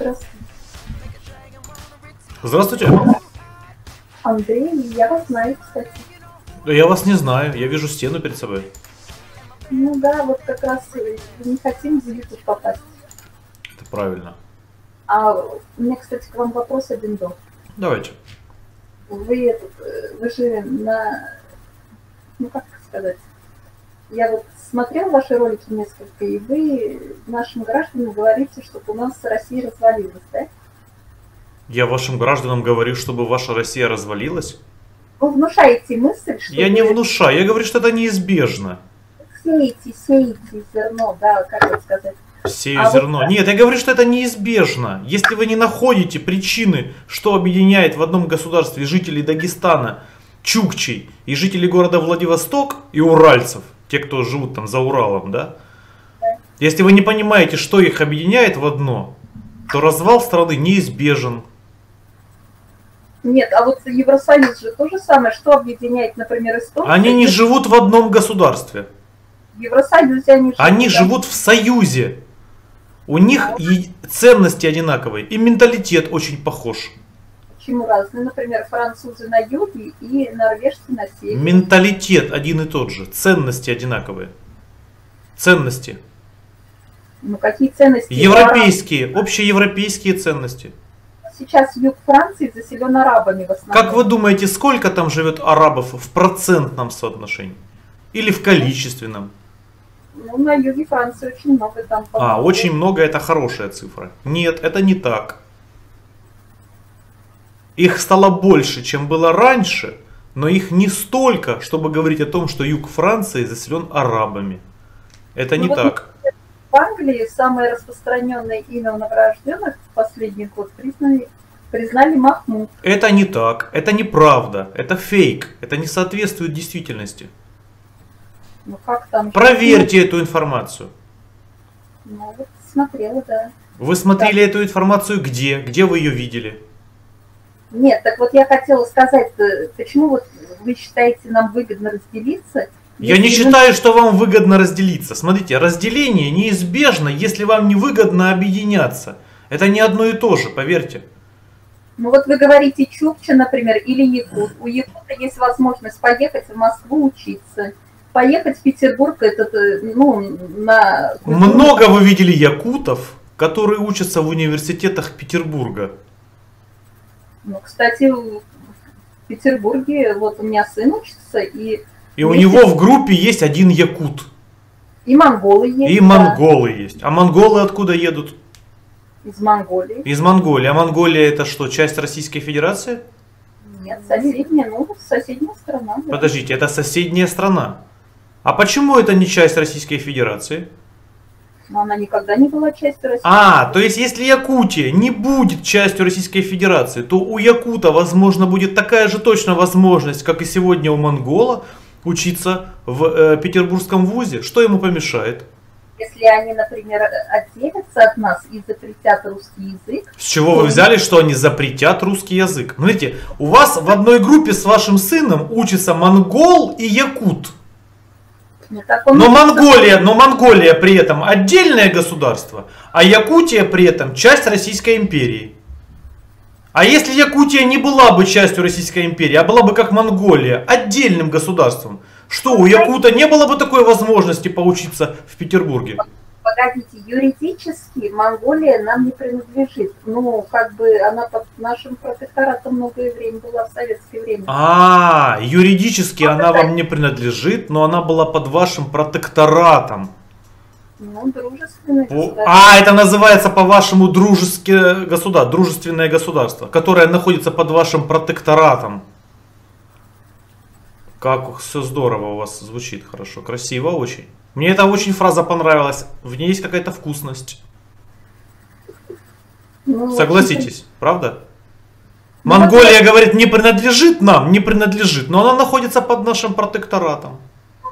Здравствуйте. Здравствуйте. Андрей, я вас знаю, кстати. Да Я вас не знаю, я вижу стену перед собой. Ну да, вот как раз э, не хотим в YouTube попасть. Это правильно. А у меня, кстати, к вам вопрос один был. Давайте. Вы, этот, э, вы же на... Ну, как сказать? Я вот смотрел ваши ролики несколько, и вы нашим гражданам говорите, чтобы у нас Россия развалилась, да? Я вашим гражданам говорю, чтобы ваша Россия развалилась. Вы внушаете мысль, что Я не внушаю, я говорю, что это неизбежно. сеете, сеете зерно, да, как это сказать? Сею А вот- зерно. Нет, я говорю, что это неизбежно. Если вы не находите причины, что объединяет в одном государстве жителей Дагестана, Чукчей и жителей города Владивосток и уральцев, те, кто живут там за Уралом, да? Если вы не понимаете, что их объединяет в одно, то развал страны неизбежен. Нет, а вот Евросоюз же то же самое, что объединяет, например, Эстонию. Они не живут в одном государстве. В Евросоюзе они живут. Они да? живут в союзе. У них и ценности одинаковые, и менталитет очень похож. Почему разные? Например, французы на юге и норвежцы на севере. Менталитет один и тот же, ценности одинаковые. Ценности. Ну какие ценности? Европейские, общеевропейские ценности. Сейчас юг Франции заселен арабами в основном. Как вы думаете, сколько там живет арабов в процентном соотношении? Или в количественном? Ну, на юге Франции очень много там. А, очень много это хорошая цифра. Нет, это не так. Их стало больше, чем было раньше, но их не столько, чтобы говорить о том, что юг Франции заселен арабами. Это Ну не вот так. В Англии самое распространенное имя новорожденных в последний год признали, признали Махмуд. Это не так, это неправда, это фейк, это не соответствует действительности. Ну как там? Проверьте эту информацию. Ну вот смотрела, да. Вы смотрели эту информацию где? Где вы ее видели? Нет, так вот я хотела сказать, э, почему вот вы считаете нам выгодно разделиться? Я не считаю, что вам выгодно разделиться. Смотрите, разделение неизбежно, если вам не выгодно объединяться. Это не одно и то же, поверьте. Ну вот вы говорите Чукча, например, или Якут. У Якута есть возможность поехать в Москву учиться. Поехать в Петербург, это, э, ну, на... Много вы видели якутов, которые учатся в университетах Петербурга. Ну, кстати, в Петербурге, вот у меня сын учится, и, И у него в группе есть один якут. и монголы есть. И да, монголы есть. А монголы откуда едут? из Монголии. Из Монголии. А Монголия это что, часть Российской Федерации? Нет, соседняя, ну, соседняя страна. да. Подождите, это соседняя страна. А почему это не часть Российской Федерации? Но она никогда не была частью России. А, то есть если Якутия не будет частью Российской Федерации, то у Якута, возможно, будет такая же точно возможность, как и сегодня у Монгола, учиться в э, Петербургском вузе. Что ему помешает? Если они, например, отделятся от нас и запретят русский язык, С чего вы взяли, что они запретят русский язык? Смотрите, у вас в одной группе с вашим сыном учится монгол и якут. Ну, так он Но Монголия, но Монголия при этом отдельное государство, а Якутия при этом часть Российской империи. А если Якутия не была бы частью Российской империи, а была бы как Монголия, отдельным государством, что у Якута не было бы такой возможности поучиться в Петербурге? Погодите, юридически Монголия нам не принадлежит. Ну, как бы она под нашим протекторатом многое время была в советское время. А, юридически она вам не принадлежит, но она была под вашим протекторатом. Ну, дружественное государство. А, это называется по-вашему дружеское государство, дружественное государство, которое находится под вашим протекторатом. Как все здорово у вас звучит, хорошо, красиво очень. Мне эта очень фраза понравилась, в ней есть какая-то вкусность. Ну, Согласитесь, правда? Ну, Монголия говорит, не принадлежит нам, не принадлежит, но она находится под нашим протекторатом.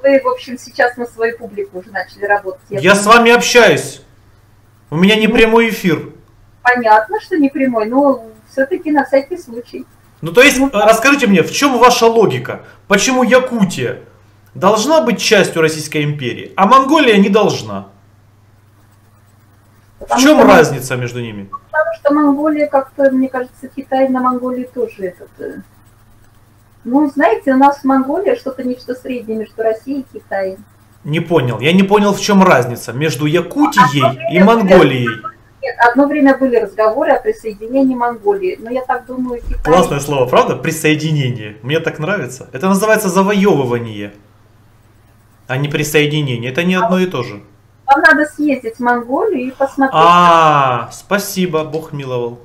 Вы, в общем, сейчас на свою публику уже начали работать. Я с вами общаюсь. У меня не прямой эфир. Понятно, что не прямой, но все-таки на всякий случай. Ну то есть, э, расскажите мне, в чем ваша логика? Почему Якутия должна быть частью Российской империи, а Монголия не должна? В Потому чем что- разница между ними? Потому что Монголия как-то, мне кажется, Китай на Монголии тоже этот... э, Ну, знаете, у нас Монголия что-то нечто среднее между Россией и Китаем. Не понял. Я не понял, в чем разница между Якутией и Монголией. Нет, одно время были разговоры о присоединении Монголии, но я так думаю, Китай... Классное слово, правда? Присоединение. Мне так нравится. Это называется завоевывание, а не присоединение. Это не одно и то же. Вам надо съездить в Монголию и посмотреть, А, спасибо, Бог миловал.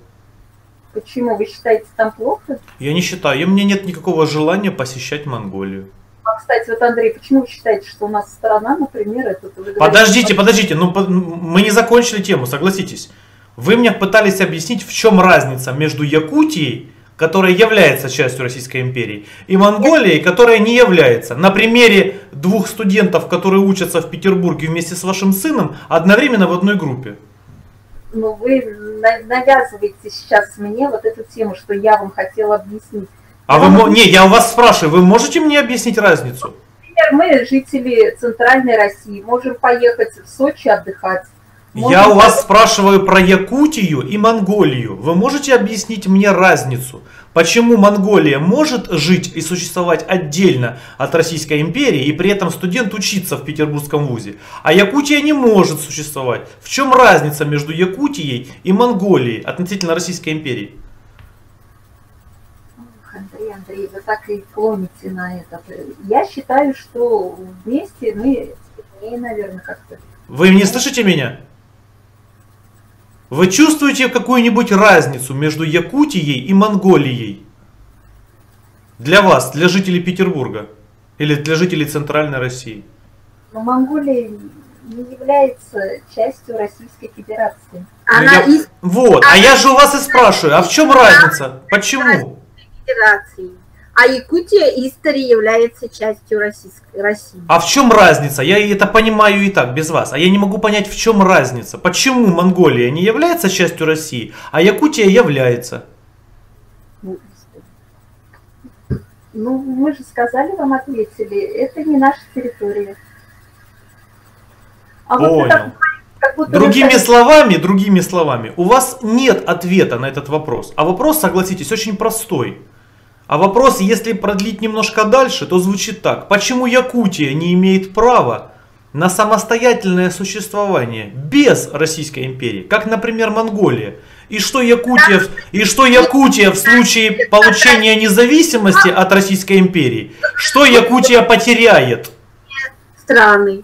почему вы считаете там плохо. Я не считаю, и у меня нет никакого желания посещать Монголию. А, кстати, вот, Андрей, почему вы считаете, что у нас страна, например, это... говорите, Подождите, подождите, ну мы не закончили тему, согласитесь. Вы мне пытались объяснить, в чем разница между Якутией, которая является частью Российской империи, и Монголией, которая не является. На примере двух студентов, которые учатся в Петербурге вместе с вашим сыном, одновременно в одной группе. Ну, вы на- навязываете сейчас мне вот эту тему, что я вам хотела объяснить. А вы, не, я у вас спрашиваю, вы можете мне объяснить разницу? Например, мы, жители Центральной России, можем поехать в Сочи отдыхать. Я Можем у вас спрашиваю про Якутию и Монголию. Вы можете объяснить мне разницу? Почему Монголия может жить и существовать отдельно от Российской империи и при этом студент учиться в Петербургском вузе, а Якутия не может существовать? В чем разница между Якутией и Монголией относительно Российской империи? Андрей, Андрей, вы так и клоните на это. Я считаю, что вместе мы сильнее, наверное, как-то. Вы не слышите меня? Вы чувствуете какую-нибудь разницу между Якутией и Монголией? Для вас, для жителей Петербурга или для жителей Центральной России? Но Монголия не является частью Российской Федерации. Она я- из Вот, а я же у вас и спрашиваю, а в чем разница? Почему? Федерации. А Якутия истори является частью Российской России. А в чем разница? Я это понимаю и так, без вас. А я не могу понять, в чем разница. Почему Монголия не является частью России, а Якутия является? Ну, Ну, мы же сказали, вам ответили, это не наша территория. А вот вы Понял. так как будто вы Другими словами, другими словами, у вас нет ответа на этот вопрос. А вопрос, согласитесь, очень простой. А вопрос, если продлить немножко дальше, то звучит так. Почему Якутия не имеет права на самостоятельное существование без Российской империи, как, например, Монголия? И что Якутия, и что Якутия в случае получения независимости от Российской империи, что Якутия потеряет? страны.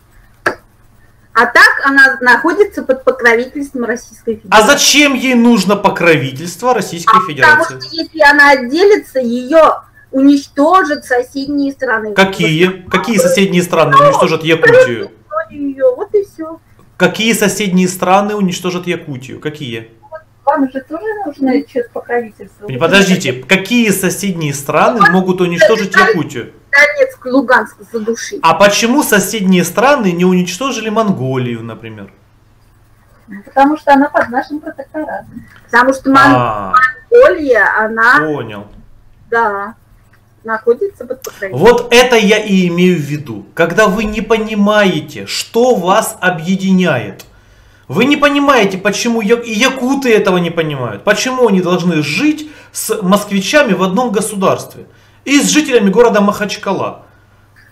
А так она находится под покровительством Российской А Федерации. зачем ей нужно покровительство Российской Потому Федерации? что если она отделится, ее уничтожат соседние страны. Какие? Какие соседние страны уничтожат Якутию? Ее, вот и все. Какие соседние страны уничтожат Якутию? Какие? Вам же тоже нужно что-то покровительство. Подождите, какие соседние страны могут уничтожить Якутию? Донецк, Луганск задушить. А почему соседние страны не уничтожили Монголию, например? хотите. Потому что она под нашим протекторатом. Потому что А, Монголия, она, понял. да, находится под покровительством. Вот это я и имею в виду. Когда вы не понимаете, что вас объединяет. Вы не понимаете, почему я- и якуты этого не понимают. Почему они должны жить с москвичами в одном государстве. И с жителями города Махачкала.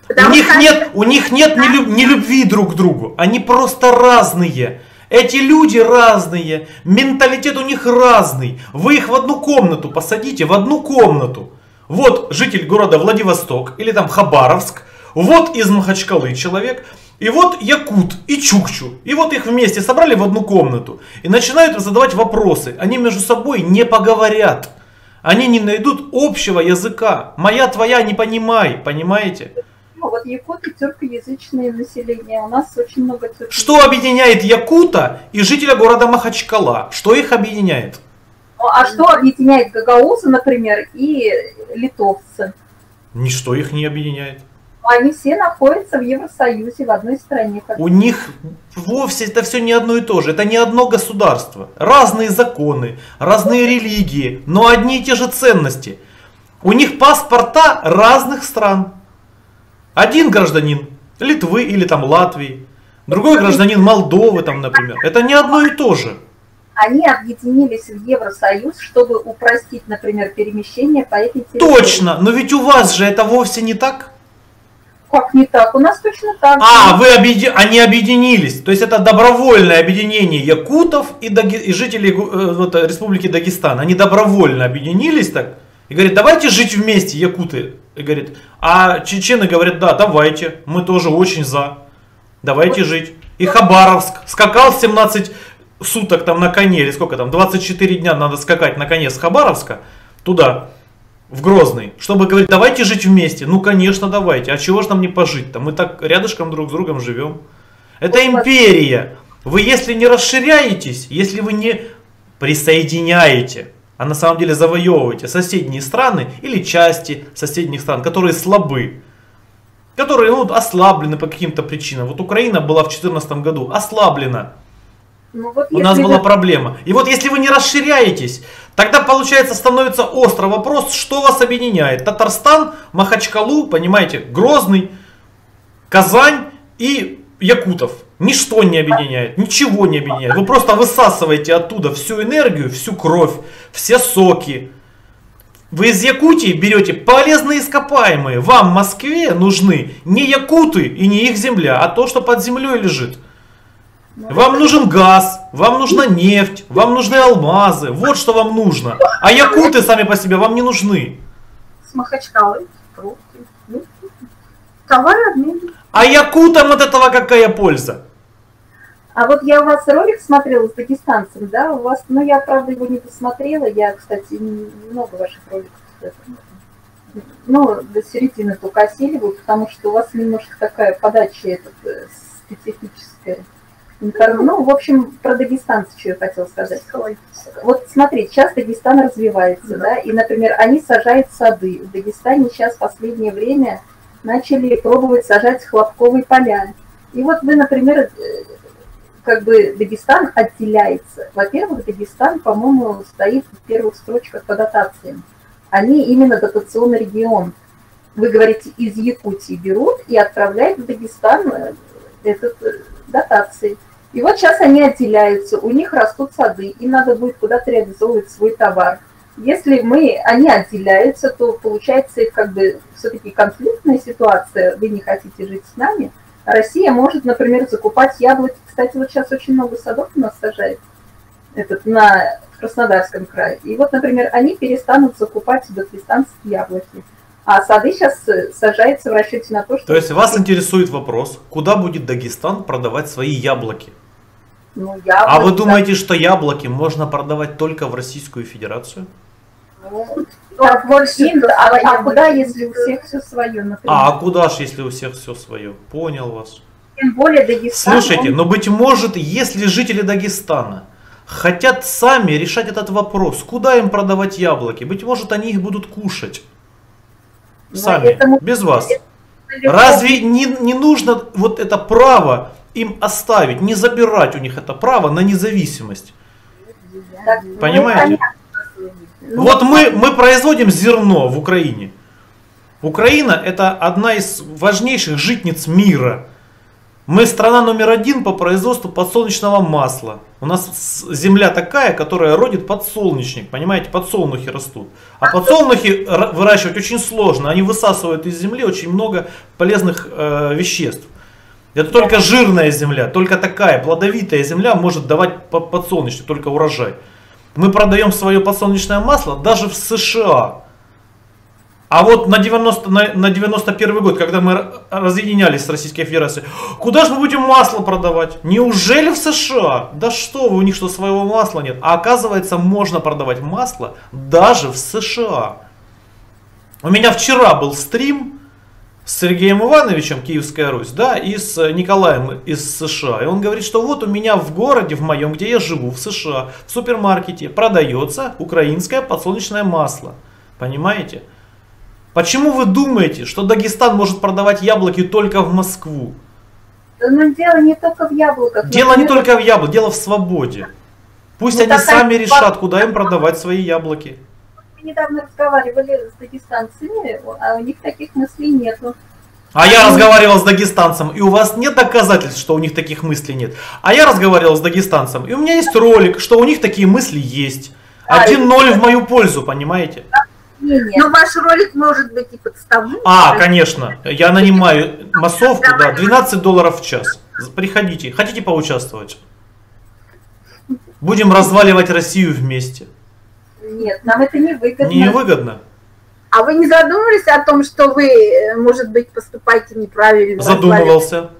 Потому у них что нет, у них нет ни, люб- ни любви друг к другу. Они просто разные. Эти люди разные, менталитет у них разный. Вы их в одну комнату посадите, в одну комнату. Вот житель города Владивосток или там Хабаровск, вот из Махачкалы человек, и вот Якут и Чукчу. И вот их вместе собрали в одну комнату и начинают задавать вопросы. Они между собой не поговорят. Они не найдут общего языка. Моя твоя не понимай, понимаете? Ну, вот якуты тюркоязычное население. У нас очень много тюрков. Что объединяет Якута и жителя города Махачкала? Что их объединяет? Ну, а что объединяет гагаузы, например, и литовцы? Ничто их не объединяет. Они все находятся в Евросоюзе, в одной стране. как- У них вовсе это все не одно и то же. Это не одно государство. Разные законы, разные религии, но одни и те же ценности. У них паспорта разных стран. Один гражданин Литвы или там Латвии, другой гражданин Молдовы там, например. Это не одно и то же. они объединились в Евросоюз, чтобы упростить, например, перемещение по этой территории. Точно, но ведь у вас же это вовсе не так. Как не так? У нас точно так. А, вы объеди... они объединились. То есть это добровольное объединение якутов и, Даги... и жителей э, вот, Республики Дагестан. Они добровольно объединились так. И говорят, давайте жить вместе, якуты. И говорит, а чечены говорят, да, давайте, мы тоже очень за. Давайте вот. жить. И Хабаровск скакал 17 суток там на коне, или сколько там, 24 дня надо скакать на коне с Хабаровска туда в Грозный, чтобы говорить, давайте жить вместе. Ну, конечно, давайте. А чего же нам не пожить-то? Мы так рядышком друг с другом живем. Это империя. Вы если не расширяетесь, если вы не присоединяете, а на самом деле завоевываете соседние страны или части соседних стран, которые слабы, которые ну, ослаблены по каким-то причинам. Вот Украина была в 2014 году ослаблена. Ну, вот У нас была проблема. И вот если вы не расширяетесь, Тогда, получается, становится острый вопрос, что вас объединяет. Татарстан, Махачкалу, понимаете, Грозный, Казань и Якутов. Ничто не объединяет, ничего не объединяет. Вы просто высасываете оттуда всю энергию, всю кровь, все соки. Вы из Якутии берете полезные ископаемые. Вам в Москве нужны не якуты и не их земля, а то, что под землей лежит. Вам нужен газ, вам нужна нефть, вам нужны алмазы. Вот что вам нужно. А якуты сами по себе вам не нужны. С Махачкалой, ну, товары обмен. А якутам от этого какая польза? А вот я у вас ролик смотрела с дагестанцем, да, у вас, ну я, правда, его не посмотрела, я, кстати, много ваших роликов, ну, до середины только осиливаю, потому что у вас немножко такая подача этот, э, специфическая. Ну, в общем, про дагестанцев что я хотела сказать. Вот смотри, сейчас Дагестан развивается, да. да, и, например, они сажают сады. В Дагестане сейчас в последнее время начали пробовать сажать хлопковые поля. И вот вы, например, э, как бы Дагестан отделяется. Во-первых, Дагестан, по-моему, стоит в первых строчках по дотациям. Они именно дотационный регион. Вы говорите, из Якутии берут и отправляют в Дагестан э, этот э, дотации. И вот сейчас они отделяются, у них растут сады, им надо будет куда-то реализовывать свой товар. Если мы, они отделяются, то получается как бы все-таки конфликтная ситуация, вы не хотите жить с нами. Россия может, например, закупать яблоки. Кстати, вот сейчас очень много садов у нас сажает этот, на Краснодарском крае. И вот, например, они перестанут закупать дагестанские яблоки. А сады сейчас сажаются в расчете на то, что... То есть вас интересует вопрос, куда будет Дагестан продавать свои яблоки? Ну, яблоки а вы думаете, что яблоки можно продавать только в Российскую Федерацию? Ну, так, вот, а, а куда, если у всех все свое, например? А, а куда же, если у всех все свое? Понял вас. Тем более Дагестан. Слушайте, он... но быть может, если жители Дагестана хотят сами решать этот вопрос, куда им продавать яблоки, быть может, они их будут кушать. Сами, этому... без вас. Разве не, не нужно вот это право им оставить, не забирать у них это право на независимость? Так, Понимаете? Ну, вот мы, мы производим зерно в Украине. Украина это одна из важнейших житниц мира. Мы страна номер один по производству подсолнечного масла. У нас земля такая, которая родит подсолнечник, понимаете, подсолнухи растут. А подсолнухи выращивать очень сложно, они высасывают из земли очень много полезных э, веществ. Это только жирная земля, только такая плодовитая земля может давать подсолнечник, только урожай. Мы продаем свое подсолнечное масло даже в США. А вот на, 90, на, на 91 год, когда мы разъединялись с Российской Федерацией, куда же мы будем масло продавать? Неужели в США? Да что вы, у них что, своего масла нет? А оказывается, можно продавать масло даже в США. У меня вчера был стрим с Сергеем Ивановичем, Киевская Русь, да, и с Николаем из США. И он говорит, что вот у меня в городе, в моем, где я живу, в США, в супермаркете продается украинское подсолнечное масло. Понимаете? Почему вы думаете, что Дагестан может продавать яблоки только в Москву? Но дело не только в яблоках. Дело не только в яблоках, дело в свободе. Пусть ну, они сами решат, куда им продавать свои яблоки. Мы недавно разговаривали с дагестанцами, а у них таких мыслей нету. А я разговаривал с дагестанцем, и у вас нет доказательств, что у них таких мыслей нет. А я разговаривал с дагестанцем, и у меня есть ролик, что у них такие мысли есть. 1-0 в мою пользу, понимаете? Но ваш ролик может быть и подставным. А, конечно, я нанимаю массовку, да, 12 долларов в час. Приходите, хотите поучаствовать? Будем разваливать Россию вместе. Нет, нам это не выгодно. Невыгодно? А вы не задумывались о том, что вы, э, может быть, поступаете неправильно? Задумывался.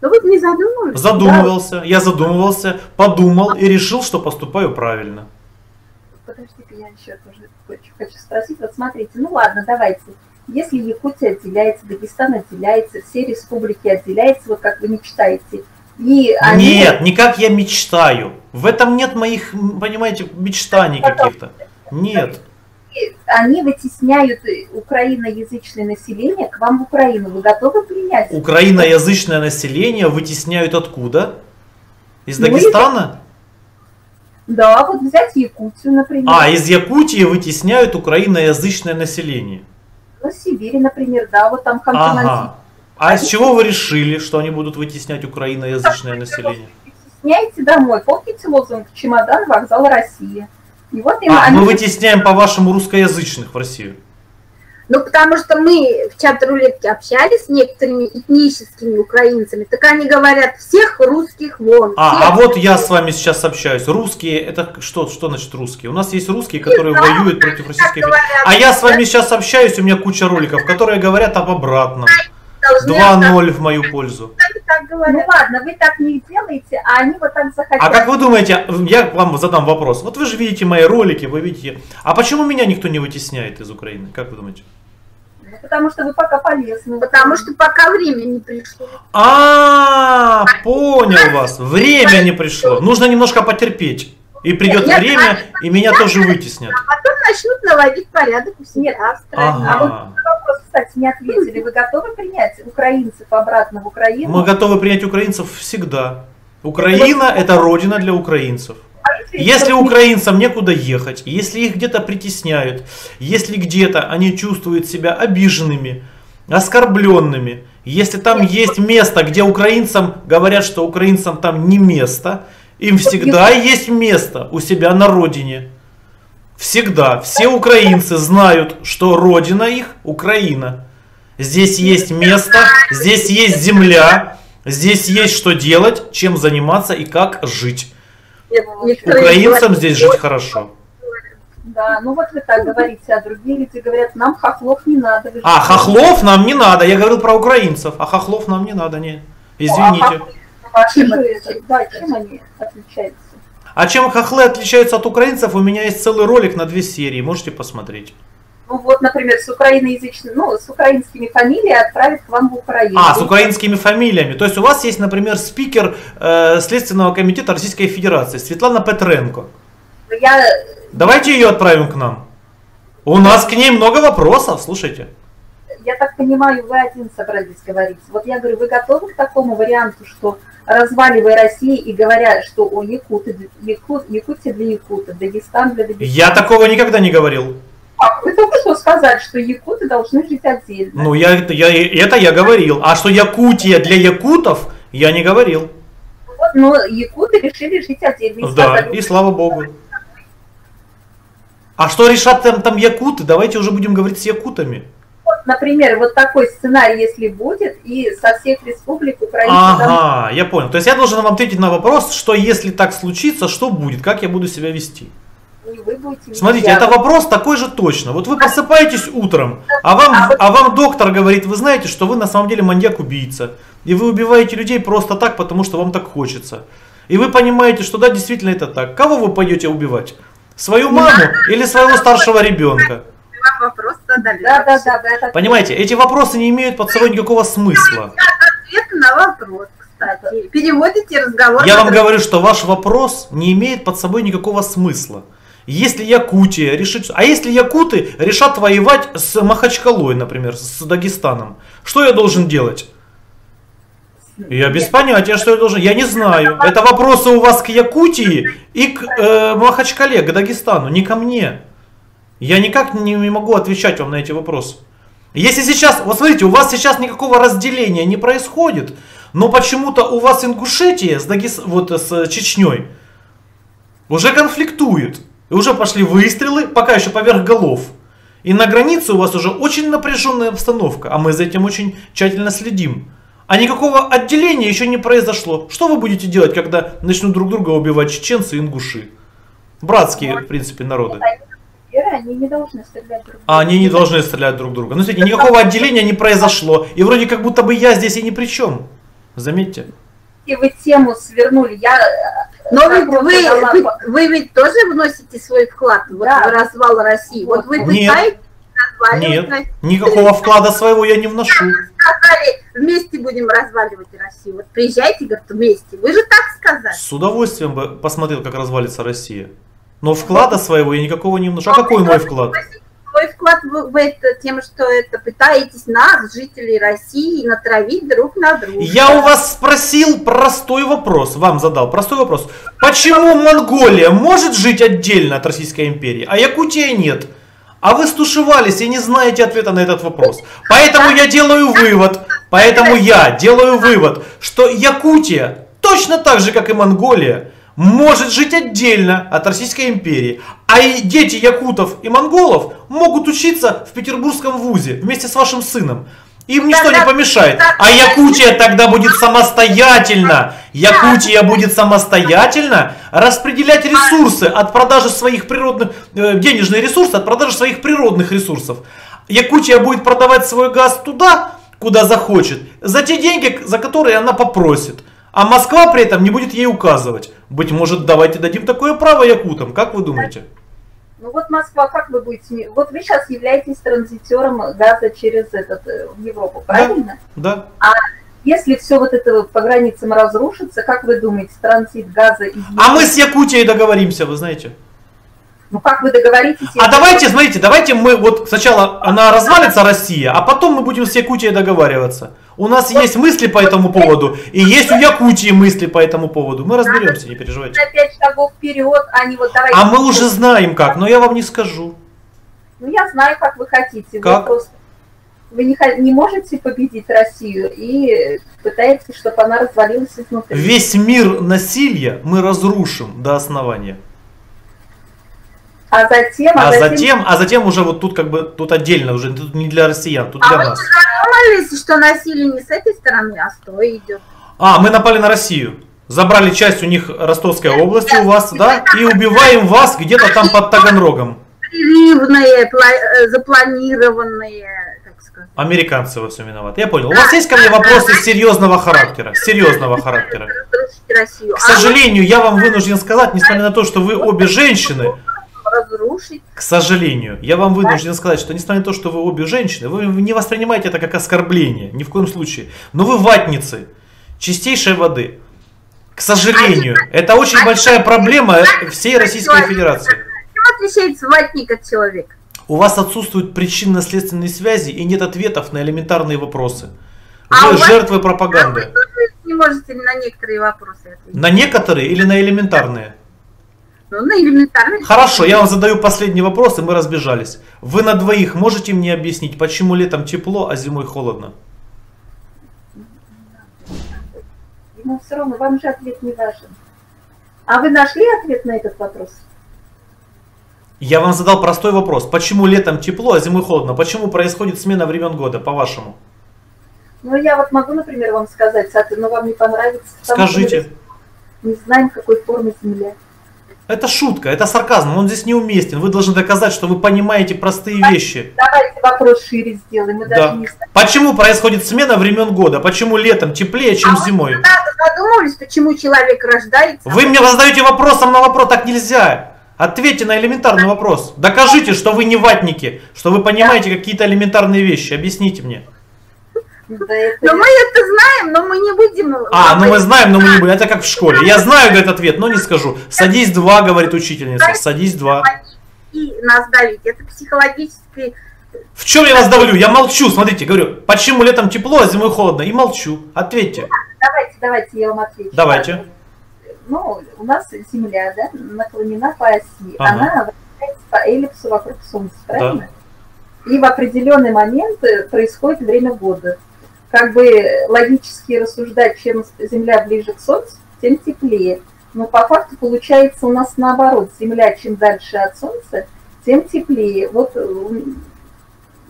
Ну вот не задумывались? Задумывался, я задумывался, подумал и решил, что поступаю правильно. Подожди-ка, я еще тоже хочу, хочу спросить. Вот смотрите, ну ладно, давайте. Если Якутия отделяется, Дагестан отделяется, все республики отделяются, вот как вы мечтаете, и они... Нет, не как я мечтаю. В этом нет моих, понимаете, мечтаний каких-то. Нет. они вытесняют украиноязычное население к вам в Украину. Вы готовы принять? Украиноязычное население вытесняют откуда? Из Ну, Дагестана? Да, вот взять Якутию, например. А, из Якутии вытесняют украиноязычное население. Ну, Сибири, например, да, вот там Ханты-Мансийск. Ага. А с чего вы решили, что они будут вытеснять украиноязычное население? Вытесняйте домой. Помните лозунг «Чемодан, вокзал, Россия»? И вот им А, они- мы вытесняем по-вашему русскоязычных в Россию. Ну, потому что мы в чат-рулетке общались с некоторыми этническими украинцами, так они говорят, всех русских вон. А, всех а вот я с вами сейчас общаюсь. Русские, это что, что значит русские? У нас есть русские, которые знаю, воюют против Российской Федерации. А я с вами сейчас общаюсь, у меня куча роликов, которые говорят об обратном. Должны 2-0 в мою пользу. Ну говорят. ладно, вы так не делаете, а они вот так захотят. А как вы думаете, я вам задам вопрос. Вот вы же видите мои ролики, вы видите. А почему меня никто не вытесняет из Украины? Как вы думаете? Ну, потому что вы пока полезны. Потому что пока время не пришло. А, понял вас. Время не пришло. Нужно немножко потерпеть. И придет Я время, и меня тоже вытеснят. Потом начнут наводить порядок у себя в стране. А вот Ага. на вопрос, кстати, не ответили. Вы готовы принять украинцев обратно в Украину? Мы готовы принять украинцев всегда. Украина это родина для украинцев. Если украинцам некуда ехать, если их где-то притесняют, если где-то они чувствуют себя обиженными, оскорбленными, если там есть место, где украинцам говорят, что украинцам там не место, им всегда есть место у себя на родине. Всегда. Все украинцы знают, что родина их Украина. Здесь есть место, здесь есть земля, здесь есть что делать, чем заниматься и как жить. Украинцам здесь жить хорошо. Да, ну вот вы так говорите, а другие люди говорят, нам хохлов не надо. А хохлов нам не надо. Я говорил про украинцев, а хохлов нам не надо, не. Извините. Да, чем они отличаются? А чем хохлы отличаются от украинцев, у меня есть целый ролик на две серии, можете посмотреть. Ну вот, например, с украиноязычными, ну, с украинскими фамилиями отправят к вам в Украину. А, с украинскими фамилиями. То есть у вас есть, например, спикер э, Следственного комитета Российской Федерации Светлана Петренко. Я, Давайте ее отправим к нам. У нас к ней много вопросов, слушайте. я так понимаю, вы один собрались говорить. Вот я говорю, вы готовы к такому варианту, что разваливая Россию и говоря, что о, якуты, якут, Якутия для якутов, Дагестан для Дагестана. Я такого никогда не говорил. А, Вы только что сказали, что якуты должны жить отдельно. Ну, я, это- я, это я говорил. А что Якутия для якутов, я не говорил. Вот, но якуты решили жить отдельно. И Да, сказали, и слава богу. А что решат там, там якуты? Давайте уже будем говорить с якутами. Вот, например, вот такой сценарий, если будет, и со всех республик Украины там Ага, я понял. То есть я должен вам ответить на вопрос, что если так случится, что будет, как я буду себя вести. и вы будете... Смотрите, это вопрос такой же точно. Вот вы просыпаетесь утром, а вам, а вам доктор говорит, вы знаете, что вы на самом деле маньяк-убийца. И вы убиваете людей просто так, потому что вам так хочется. И вы понимаете, что да, действительно это так. Кого вы пойдете убивать? Свою маму или своего старшего ребенка? Вопрос задали. Да, да, да, да, Понимаете, эти вопросы не имеют под собой никакого смысла. Ответ на вопрос, кстати. Переводите разговор. Я вам говорю, что ваш вопрос не имеет под собой никакого смысла. Если Якутия решит... А если якуты решат воевать с Махачкалой, например, с Дагестаном, что я должен делать? Я без понятия, что я должен. Я не знаю. Это вопросы у вас к Якутии и к э, Махачкале, к Дагестану, не ко мне. Я никак не, могу отвечать вам на эти вопросы. Если сейчас, вот смотрите, у вас сейчас никакого разделения не происходит, но почему-то у вас Ингушетия с, Дагес... вот, с Чечней уже конфликтует. И уже пошли выстрелы, пока еще поверх голов. И на границе у вас уже очень напряженная обстановка, а мы за этим очень тщательно следим. А никакого отделения еще не произошло. Что вы будете делать, когда начнут друг друга убивать чеченцы и ингуши? Братские, в принципе, народы. Они не должны стрелять друг друга. А они не должны стрелять друг друга. Ну, смотрите, никакого отделения не произошло. И вроде как будто бы я здесь и ни при чем. Заметьте. И вы тему свернули. Я но вы, вы, вы, вы ведь тоже вносите свой вклад вот, да. в развал России. Вот вы пытаетесь Нет, никакого вклада своего я не вношу. Сказали, вместе будем разваливать Россию. Вот приезжайте, говорят, вместе. Вы же так сказали. С удовольствием бы посмотрел, как развалится Россия. Но вклада своего я никакого не вношу. А какой мой вклад? Свой вклад в, в это тем, что это пытаетесь нас, жителей России, натравить друг на друга. Я у вас спросил простой вопрос, вам задал простой вопрос. Почему Монголия может жить отдельно от Российской империи, а Якутия нет? А вы стушевались и не знаете ответа на этот вопрос. Поэтому я делаю вывод, поэтому я делаю вывод, что Якутия точно так же, как и Монголия, может жить отдельно от Российской империи. А и дети якутов и монголов могут учиться в Петербургском вузе вместе с вашим сыном. Им ничто тогда, не помешает. А Якутия тогда будет самостоятельно. Якутия будет самостоятельно распределять ресурсы от продажи своих природных, э, денежные ресурсы от продажи своих природных ресурсов. Якутия будет продавать свой газ туда, куда захочет, за те деньги, за которые она попросит. А Москва при этом не будет ей указывать. Быть может, давайте дадим такое право якутам. Как вы думаете? Ну вот Москва, как вы будете... Вот вы сейчас являетесь транзитером газа через этот, э, в Европу, правильно? Да. да. А если все вот это по границам разрушится, как вы думаете, транзит газа из Европы... А мы с Якутией договоримся, вы знаете. Ну как вы договоритесь? А давайте, смотрите, давайте мы вот сначала она развалится Россия, а потом мы будем с Якутией договариваться. У нас есть мысли по этому поводу, и есть у Якутии мысли по этому поводу. Мы разберемся, не переживайте. На пять шагов вперед, а не вот давайте. А мы уже знаем как, но я вам не скажу. Ну я знаю, как вы хотите. Как? Вы, просто, вы не, не можете победить Россию и пытаетесь, чтобы она развалилась изнутри. Весь мир насилия мы разрушим до основания. А затем, а, а затем, затем, а затем уже вот тут как бы тут отдельно уже тут не для россиян, тут а для нас. задумались, что насилие не с этой стороны, а с той идет. А, мы напали на Россию. Забрали часть у них Ростовской области у вас, да, и убиваем вас где-то там под Таганрогом. Приливные, э, запланированные, так сказать. Американцы во всем виноваты. Я понял. У вас есть ко мне вопросы серьезного характера? Серьезного характера. К сожалению, я вам вынужден сказать, несмотря на то, что вы обе женщины, разрушить. К сожалению, я вам вынужден сказать, что несмотря на то, что вы обе женщины, вы не воспринимаете это как оскорбление, ни в коем случае. Но вы ватницы, чистейшей воды. К сожалению, это очень большая проблема всей Российской Федерации. Чем отличается ватник от человека? У вас отсутствуют причинно-следственные связи и нет ответов на элементарные вопросы. А вы а жертвы пропаганды. Вы не можете на некоторые вопросы ответить. На некоторые или на элементарные? Ну, на элементарные. Хорошо, я вам задаю последний вопрос, и мы разбежались. Вы на двоих можете мне объяснить, почему летом тепло, а зимой холодно? Ну, все равно, вам же ответ не важен. А вы нашли ответ на этот вопрос? Я вам задал простой вопрос. Почему летом тепло, а зимой холодно? Почему происходит смена времен года, по-вашему? Ну, я вот могу, например, вам сказать, но вам не понравится. Скажите. Не знаем, какой формы Земля. Это шутка, это сарказм, он здесь неуместен. Вы должны доказать, что вы понимаете простые вещи. Давайте вопрос шире сделаем. Мы да. не почему происходит смена времен года? Почему летом теплее, чем а зимой? Вы задумывались, почему человек рождается? Вы мне задаете вопросом на вопрос, так нельзя. Ответьте на элементарный вопрос. Докажите, что вы не ватники, что вы понимаете какие-то элементарные вещи. Объясните мне. Но мы это знаем, но мы не А, ну мы знаем, но мы не будем. Это как в школе. Я знаю, говорит, ответ, но не скажу. Садись два, говорит учительница. Садись два. И нас давить. Это психологический... В чем я вас давлю? Я молчу, смотрите, говорю, почему летом тепло, а зимой холодно? И молчу. Ответьте. Давайте, давайте, я вам отвечу. Давайте. Ну, у нас Земля, да, наклонена по оси. Ага. Она вращается по эллипсу вокруг Солнца, правильно? Да. И в определенный момент э, происходит время года. Как бы логически рассуждать, чем Земля ближе к Солнцу, тем теплее. Но по факту получается у нас наоборот. Земля чем дальше от Солнца, тем теплее. Вот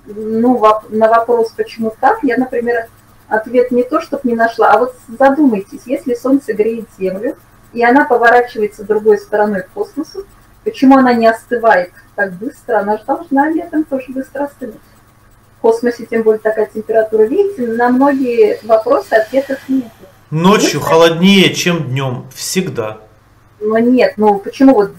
ну, на вопрос, почему так, я, например, ответ не то, чтобы не нашла, а вот задумайтесь, если Солнце греет Землю, и она поворачивается другой стороной к космосу, почему она не остывает так быстро? Она же должна летом тоже быстро остынуть. В космосе, тем более, такая температура. Видите, на многие вопросы ответов нет. Ночью холоднее, чем днем. Всегда. Но нет, ну почему вот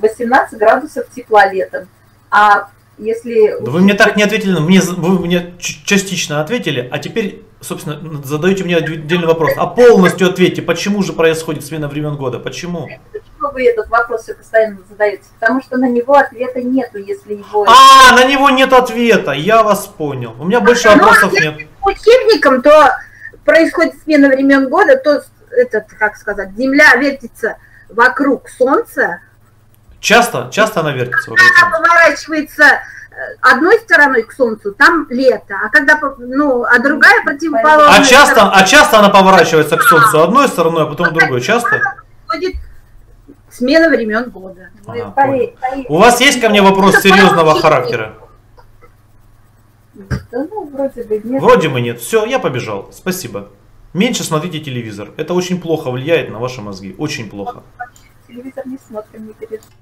18 градусов тепла летом, а если... Да вы мне так не ответили, мне, вы мне частично ответили, а теперь, собственно, задаете мне отдельный вопрос. А полностью ответьте, почему же происходит смена времен года? Почему? Почему вы этот вопрос постоянно задаете? Потому что на него ответа нету, если его... А, на него нет ответа, я вас понял. У меня больше а, вопросов нет. Учебником, то происходит смена времен года, то, этот, как сказать, Земля вертится вокруг Солнца, Часто, часто она вертится вокруг Солнца. Она поворачивается одной стороной к Солнцу, там лето, а когда, ну, а другая противоположная. А часто, а часто она поворачивается к Солнцу одной стороной, а потом другой, часто? Будет смена времен года. Ага, У вас есть ко мне вопрос серьезного характера? Да, ну, вроде бы нет. Вроде бы нет. Все, я побежал. Спасибо. Меньше смотрите телевизор. Это очень плохо влияет на ваши мозги. Очень плохо. Телевизор не смотрим, не переживайте.